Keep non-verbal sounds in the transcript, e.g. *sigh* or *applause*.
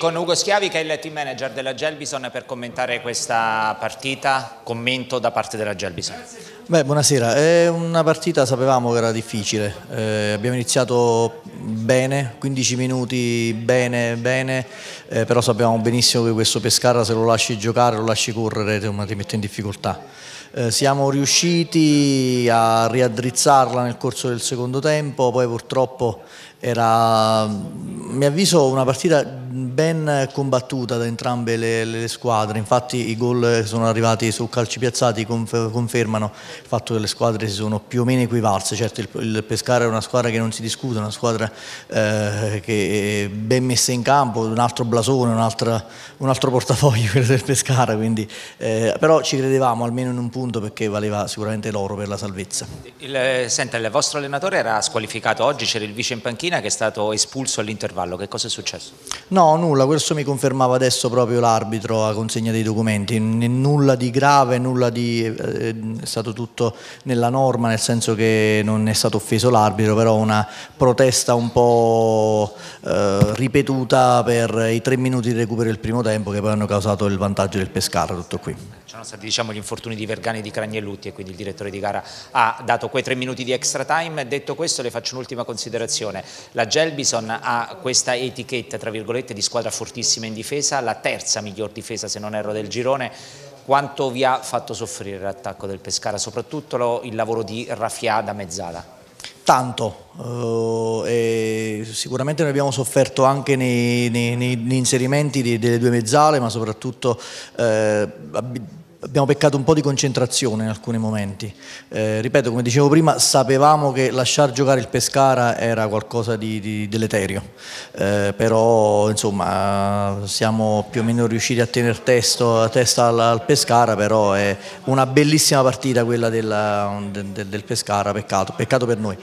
Con Ugo Schiavi che è il team manager della Gelbison per commentare questa partita, commento da parte della Gelbison. Beh, buonasera, è una partita sapevamo che era difficile, eh, abbiamo iniziato bene, 15 minuti bene, bene, eh, però sappiamo benissimo che questo Pescara se lo lasci giocare, lo lasci correre, ti mette in difficoltà. Eh, siamo riusciti a riaddrizzarla nel corso del secondo tempo, poi purtroppo era, mi avviso, una partita ben combattuta da entrambe le, le, squadre, infatti i gol che sono arrivati su calci piazzati confermano il fatto che le squadre si sono più o meno equivalse, certo il, il Pescara è una squadra che non si discute, una squadra eh, che è ben messa in campo, un altro blasone, un altro, un altro portafoglio *laughs* quello del Pescara, quindi, eh, però ci credevamo almeno in un punto perché valeva sicuramente l'oro per la salvezza. Il, senta, il vostro allenatore era squalificato oggi, c'era il vice in panchina che è stato espulso all'intervallo, che cosa è successo? No, nulla, questo mi confermava adesso proprio l'arbitro a consegna dei documenti, nulla di grave, nulla di, eh, è stato tutto nella norma, nel senso che non è stato offeso l'arbitro, però una protesta un po' eh, ripetuta per i tre minuti di recupero del primo tempo che poi hanno causato il vantaggio del Pescara, tutto qui. Ci sono stati diciamo, gli infortuni di Vergani, di Cragnelutti e quindi il direttore di gara ha dato quei tre minuti di extra time. Detto questo le faccio un'ultima considerazione, la Gelbison ha questa etichetta tra virgolette di squadra fortissima in difesa, la terza miglior difesa se non erro del girone, quanto vi ha fatto soffrire l'attacco del Pescara, soprattutto il lavoro di Raffià da mezzala? Tanto, uh, e sicuramente noi abbiamo sofferto anche nei, nei, nei inserimenti di, delle due mezzale, ma soprattutto eh, abbiamo peccato un po' di concentrazione in alcuni momenti. Eh, ripeto, come dicevo prima, sapevamo che lasciar giocare il Pescara era qualcosa di, di deleterio, eh, però insomma siamo più o meno riusciti a tenere testo, testa al, al, Pescara, però è una bellissima partita quella della, del, del Pescara, peccato, peccato per noi.